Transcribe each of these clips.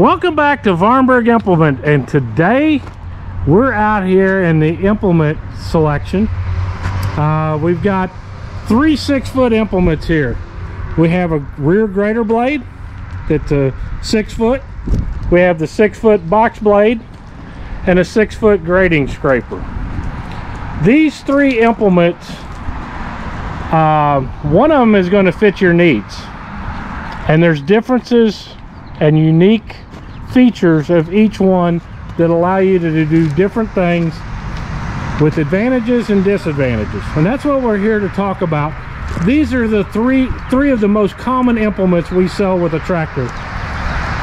Welcome back to Vahrenberg Implement and today we're out here in the implement selection. Uh, we've got three six foot implements here. We have a rear grader blade that's a six foot. We have the six foot box blade and a six foot grading scraper. These three implements, uh, one of them is going to fit your needs. And there's differences and unique features of each one that allow you to do different things with advantages and disadvantages. And that's what we're here to talk about. These are the three three of the most common implements we sell with a tractor.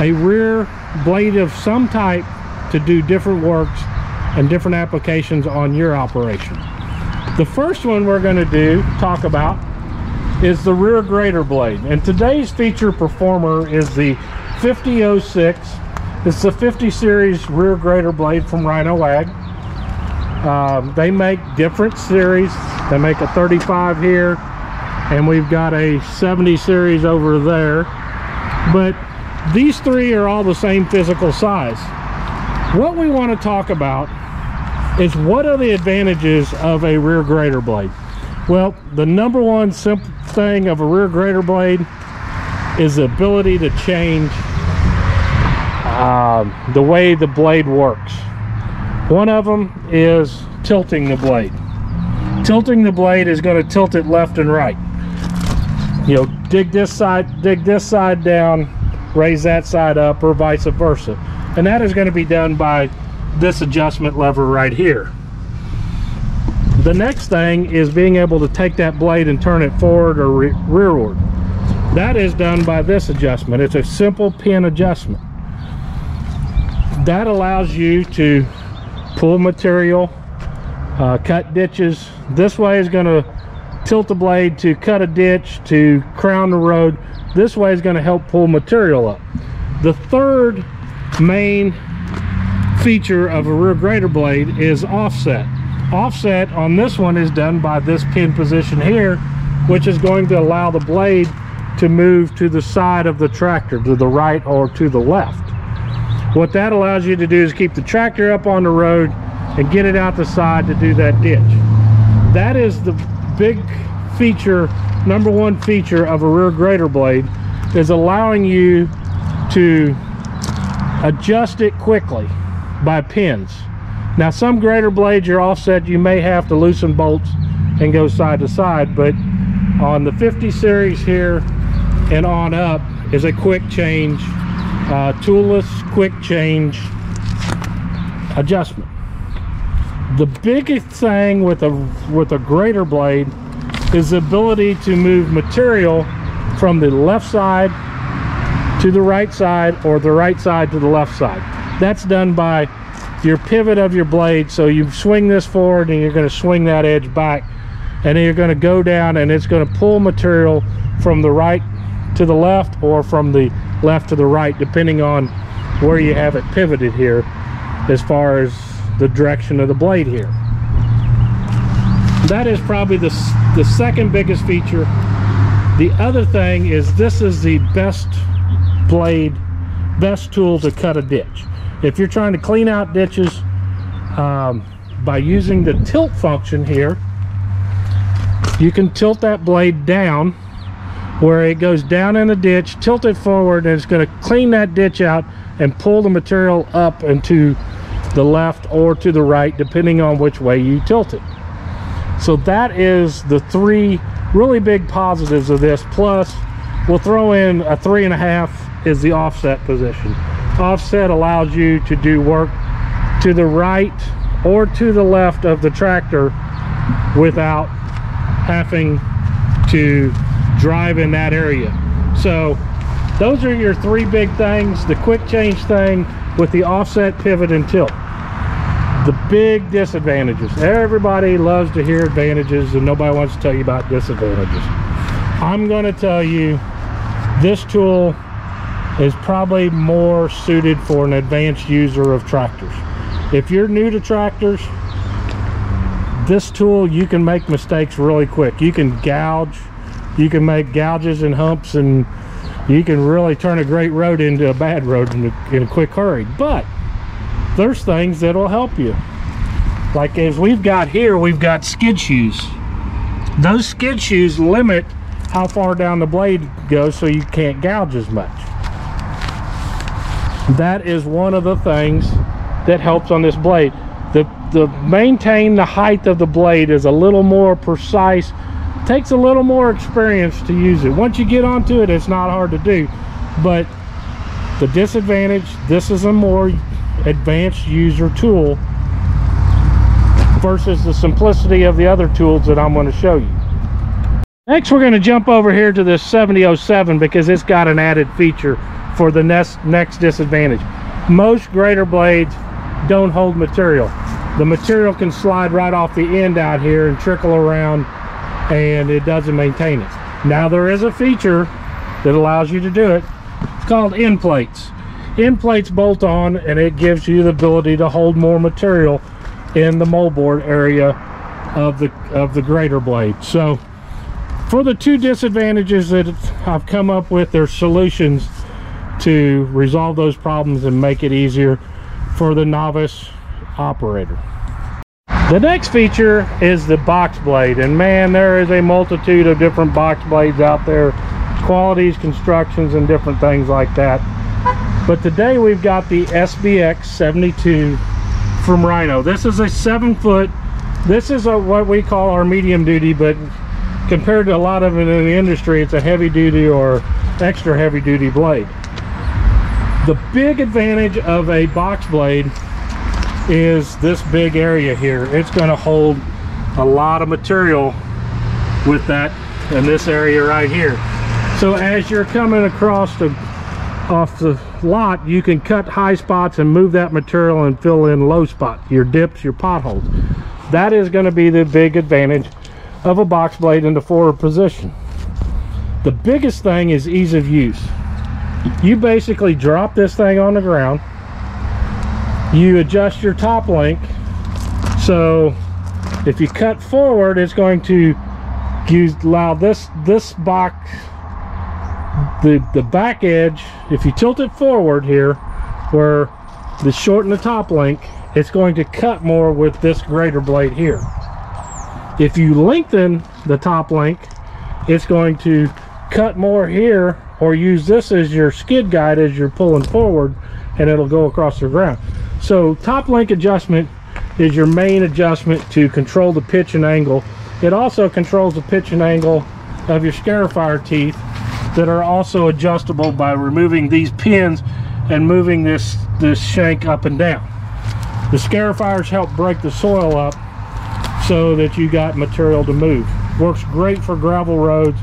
A rear blade of some type to do different works and different applications on your operation. The first one we're going to do, talk about, is the rear grader blade. And today's feature performer is the 5006 it's the 50 series rear grader blade from Rhino Ag. Um, they make different series. They make a 35 here, and we've got a 70 series over there. But these three are all the same physical size. What we want to talk about is what are the advantages of a rear grader blade? Well, the number one simple thing of a rear grader blade is the ability to change um, the way the blade works. One of them is tilting the blade. Tilting the blade is going to tilt it left and right. You know, dig this side, dig this side down, raise that side up, or vice versa. And that is going to be done by this adjustment lever right here. The next thing is being able to take that blade and turn it forward or re rearward. That is done by this adjustment. It's a simple pin adjustment that allows you to pull material uh, cut ditches. This way is going to tilt the blade to cut a ditch to crown the road. This way is going to help pull material up. The third main feature of a rear grader blade is offset. Offset on this one is done by this pin position here which is going to allow the blade to move to the side of the tractor to the right or to the left what that allows you to do is keep the tractor up on the road and get it out the side to do that ditch. That is the big feature, number one feature of a rear grader blade is allowing you to adjust it quickly by pins. Now some grader blades you're offset you may have to loosen bolts and go side to side but on the 50 series here and on up is a quick change uh, toolless quick change adjustment. The biggest thing with a with a grader blade is the ability to move material from the left side to the right side or the right side to the left side. That's done by your pivot of your blade. So you swing this forward and you're going to swing that edge back. And then you're going to go down and it's going to pull material from the right to the left or from the left to the right depending on where you have it pivoted here as far as the direction of the blade here. That is probably the, the second biggest feature. The other thing is this is the best blade best tool to cut a ditch. If you're trying to clean out ditches um, by using the tilt function here you can tilt that blade down where it goes down in the ditch, tilt it forward, and it's going to clean that ditch out and pull the material up and to the left or to the right, depending on which way you tilt it. So that is the three really big positives of this. Plus, we'll throw in a three and a half is the offset position. Offset allows you to do work to the right or to the left of the tractor without having to drive in that area. So those are your three big things. The quick change thing with the offset pivot and tilt. The big disadvantages. Everybody loves to hear advantages and nobody wants to tell you about disadvantages. I'm going to tell you this tool is probably more suited for an advanced user of tractors. If you're new to tractors, this tool you can make mistakes really quick. You can gouge you can make gouges and humps and you can really turn a great road into a bad road in a, in a quick hurry. But there's things that'll help you. Like as we've got here, we've got skid shoes. Those skid shoes limit how far down the blade goes so you can't gouge as much. That is one of the things that helps on this blade. The, the maintain the height of the blade is a little more precise takes a little more experience to use it. Once you get onto it it's not hard to do. But the disadvantage this is a more advanced user tool versus the simplicity of the other tools that I'm going to show you. Next we're going to jump over here to this 7007 because it's got an added feature for the next next disadvantage. Most grader blades don't hold material. The material can slide right off the end out here and trickle around and it doesn't maintain it. Now there is a feature that allows you to do it. It's called end plates. End plates bolt on and it gives you the ability to hold more material in the moldboard area of the of the grader blade. So for the two disadvantages that I've come up with, there's solutions to resolve those problems and make it easier for the novice operator. The next feature is the box blade and man there is a multitude of different box blades out there qualities constructions and different things like that. But today we've got the SBX 72 from Rhino. This is a seven foot this is a, what we call our medium duty but compared to a lot of it in the industry it's a heavy duty or extra heavy duty blade. The big advantage of a box blade is this big area here. It's going to hold a lot of material with that in this area right here. So as you're coming across the off the lot, you can cut high spots and move that material and fill in low spots, your dips, your potholes. That is going to be the big advantage of a box blade in the forward position. The biggest thing is ease of use. You basically drop this thing on the ground, you adjust your top link. So if you cut forward it's going to use allow this this box the the back edge if you tilt it forward here where the shorten the top link it's going to cut more with this grader blade here. If you lengthen the top link it's going to cut more here or use this as your skid guide as you're pulling forward and it'll go across the ground so top link adjustment is your main adjustment to control the pitch and angle. It also controls the pitch and angle of your scarifier teeth that are also adjustable by removing these pins and moving this, this shank up and down. The scarifiers help break the soil up so that you got material to move. Works great for gravel roads,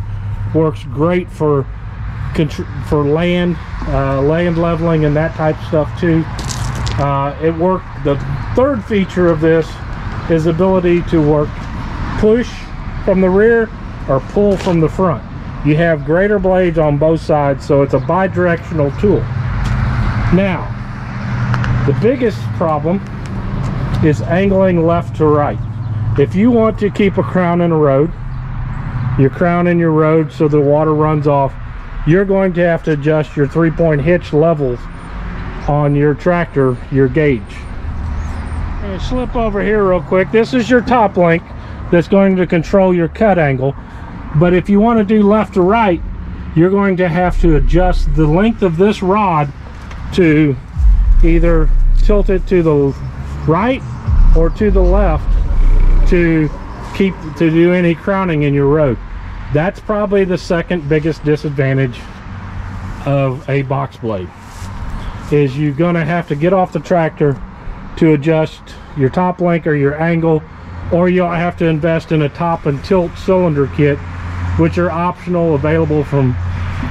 works great for for land, uh, land leveling and that type of stuff too. Uh, it worked. The third feature of this is ability to work push from the rear or pull from the front. You have grader blades on both sides, so it's a bi-directional tool. Now, the biggest problem is angling left to right. If you want to keep a crown in a road, your crown in your road so the water runs off, you're going to have to adjust your three-point hitch levels on your tractor your gauge. And slip over here real quick. This is your top link that's going to control your cut angle. But if you want to do left to right you're going to have to adjust the length of this rod to either tilt it to the right or to the left to keep to do any crowning in your road. That's probably the second biggest disadvantage of a box blade is you're going to have to get off the tractor to adjust your top link or your angle or you'll have to invest in a top and tilt cylinder kit which are optional available from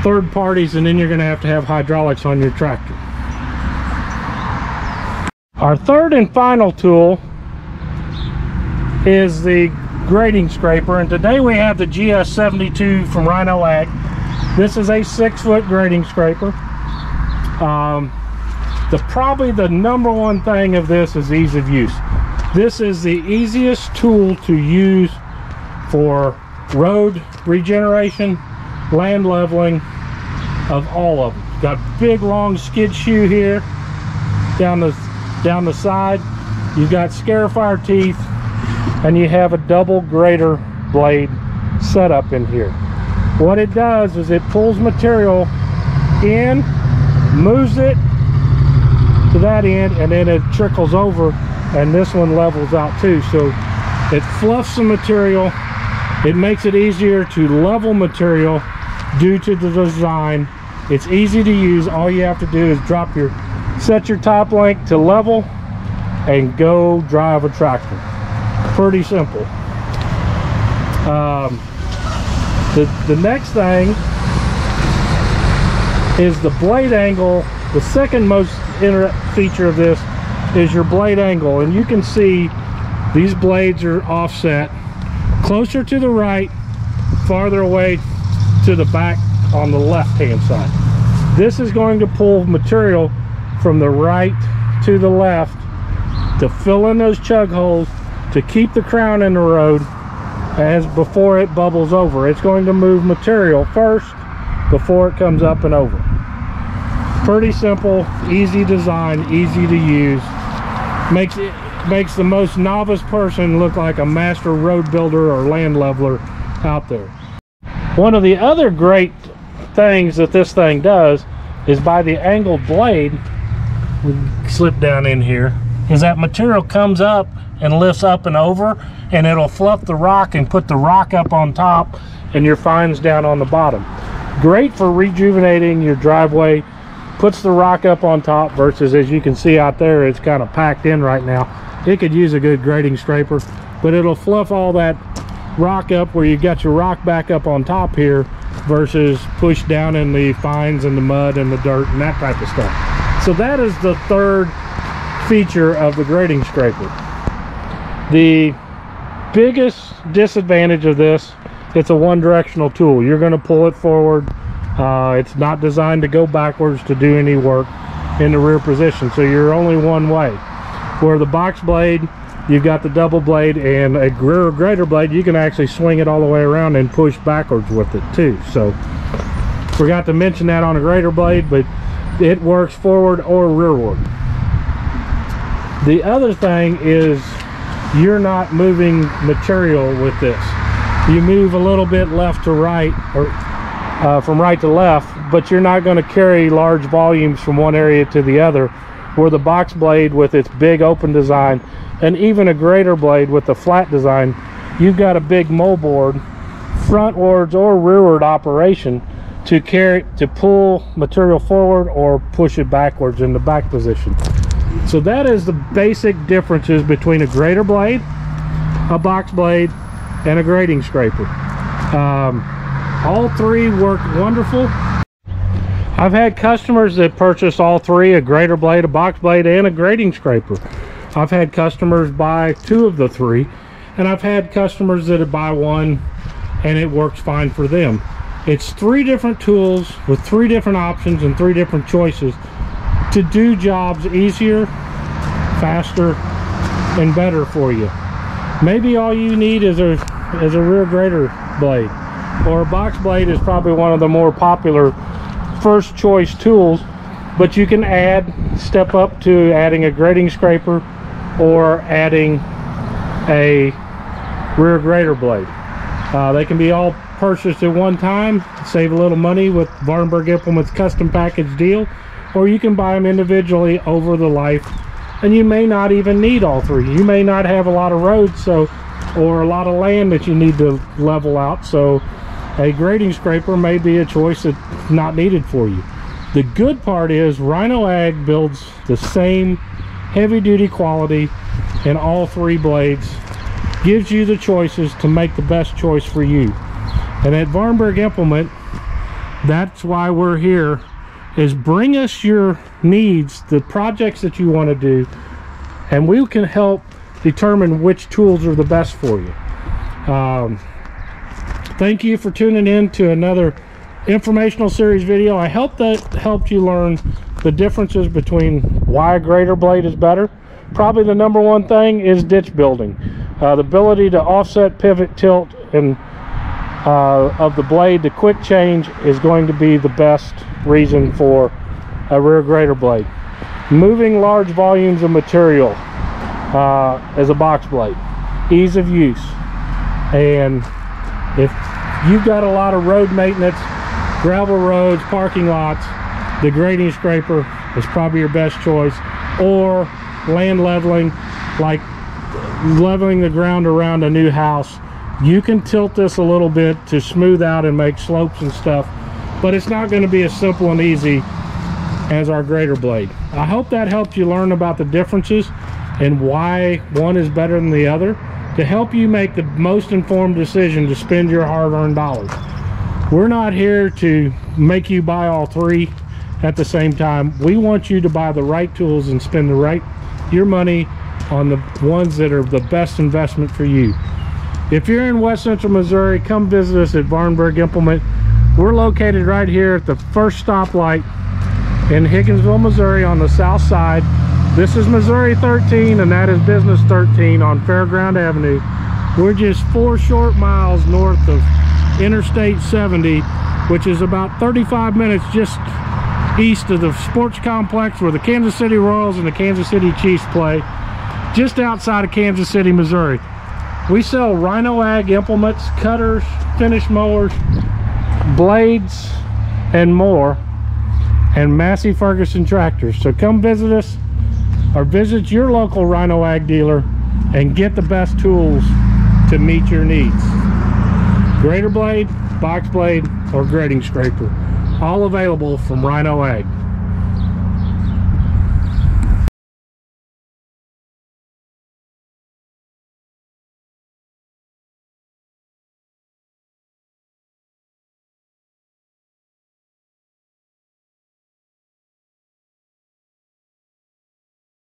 third parties and then you're going to have to have hydraulics on your tractor. Our third and final tool is the grading scraper and today we have the GS72 from Rhino Ag. This is a six foot grading scraper. Um, the probably the number one thing of this is ease of use this is the easiest tool to use for road regeneration land leveling of all of them. Got big long skid shoe here down the down the side. You've got Scarifier teeth and you have a double grader blade setup in here. What it does is it pulls material in, moves it to that end, and then it trickles over and this one levels out too. So it fluffs the material. It makes it easier to level material due to the design. It's easy to use. All you have to do is drop your, set your top length to level and go drive a tractor. Pretty simple. Um, the, the next thing is the blade angle. The second most feature of this is your blade angle. And you can see these blades are offset closer to the right, farther away to the back on the left hand side. This is going to pull material from the right to the left to fill in those chug holes to keep the crown in the road as before it bubbles over. It's going to move material first before it comes up and over. Pretty simple, easy design, easy to use. Makes it makes the most novice person look like a master road builder or land leveler out there. One of the other great things that this thing does is by the angled blade, we slip down in here, is that material comes up and lifts up and over and it'll fluff the rock and put the rock up on top and your fines down on the bottom. Great for rejuvenating your driveway, puts the rock up on top versus as you can see out there it's kind of packed in right now. It could use a good grading scraper but it'll fluff all that rock up where you got your rock back up on top here versus push down in the fines and the mud and the dirt and that type of stuff. So that is the third feature of the grading scraper. The biggest disadvantage of this, it's a one-directional tool. You're going to pull it forward. Uh, it's not designed to go backwards to do any work in the rear position. So you're only one way. Where the box blade, you've got the double blade and a rear grader blade, you can actually swing it all the way around and push backwards with it too. So forgot to mention that on a grader blade, but it works forward or rearward. The other thing is you're not moving material with this. You move a little bit left to right or uh, from right to left, but you're not going to carry large volumes from one area to the other where the box blade with its big open design and even a grader blade with the flat design, you've got a big moldboard frontwards or rearward operation to carry to pull material forward or push it backwards in the back position. So that is the basic differences between a grader blade, a box blade, and a grading scraper. Um, all three work wonderful. I've had customers that purchase all three, a grader blade, a box blade, and a grading scraper. I've had customers buy two of the three, and I've had customers that buy one and it works fine for them. It's three different tools with three different options and three different choices to do jobs easier, faster, and better for you. Maybe all you need is a, is a rear grader blade or a box blade is probably one of the more popular first choice tools but you can add step up to adding a grading scraper or adding a rear grader blade. Uh, they can be all purchased at one time save a little money with Vahrenberg Implements custom package deal or you can buy them individually over the life. And you may not even need all three. You may not have a lot of roads so or a lot of land that you need to level out so a grading scraper may be a choice that's not needed for you the good part is Rhino Ag builds the same heavy duty quality in all three blades gives you the choices to make the best choice for you and at Vahrenberg Implement that's why we're here is bring us your needs, the projects that you want to do, and we can help determine which tools are the best for you. Um, thank you for tuning in to another informational series video. I hope that helped you learn the differences between why a grader blade is better. Probably the number one thing is ditch building. Uh, the ability to offset, pivot, tilt, and uh, of the blade, the quick change is going to be the best reason for a rear grader blade. Moving large volumes of material uh, as a box blade, ease of use, and if you've got a lot of road maintenance, gravel roads, parking lots, the grading scraper is probably your best choice, or land leveling, like leveling the ground around a new house. You can tilt this a little bit to smooth out and make slopes and stuff but it's not going to be as simple and easy as our grader blade. I hope that helped you learn about the differences and why one is better than the other to help you make the most informed decision to spend your hard-earned dollars we're not here to make you buy all three at the same time we want you to buy the right tools and spend the right your money on the ones that are the best investment for you. If you're in West Central Missouri, come visit us at Vahrenberg Implement. We're located right here at the first stoplight in Higginsville, Missouri on the south side. This is Missouri 13 and that is Business 13 on Fairground Avenue. We're just four short miles north of Interstate 70, which is about 35 minutes just east of the sports complex where the Kansas City Royals and the Kansas City Chiefs play just outside of Kansas City, Missouri. We sell Rhino Ag implements, cutters, finish mowers, blades, and more, and Massey Ferguson tractors. So come visit us or visit your local Rhino Ag dealer and get the best tools to meet your needs. Grader blade, box blade, or grading scraper. All available from Rhino Ag.